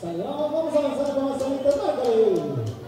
Saya mohon, salah.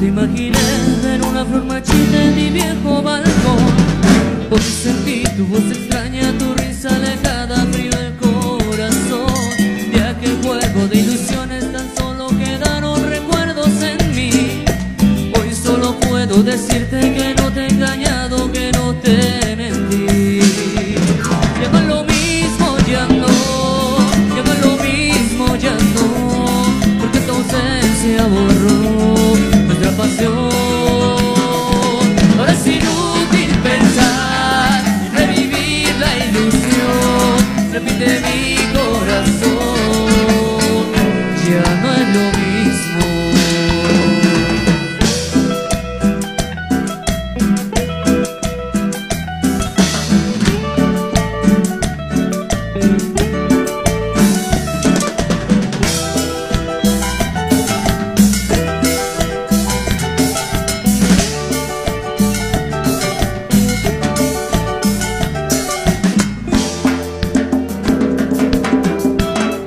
Te imaginé ver una flor marchita en mi viejo balcón. Por sentir tu voz extraña, tu risa alejada, frío el corazón. De aquel juego de ilusiones tan solo quedaron recuerdos en mí. Hoy solo puedo decirte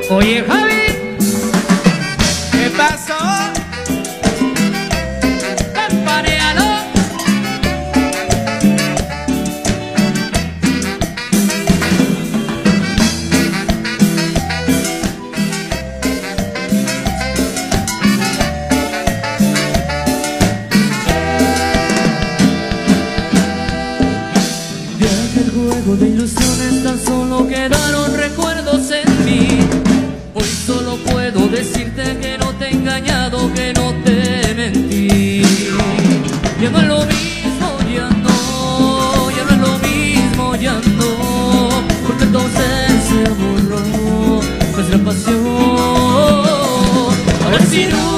Oye, Javi, ¿qué pasó? Campanealo. Aquel juego de ilusiones tan solo quedaron recuerdos en mí Hoy solo puedo decirte que no te he engañado, que no te mentí. Ya no es lo mismo, ya no, ya no es lo mismo, ya porque entonces se borró nuestra pasión. Inútil pensar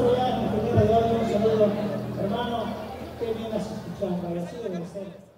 un saludo. Hermano, qué bien has agradecido.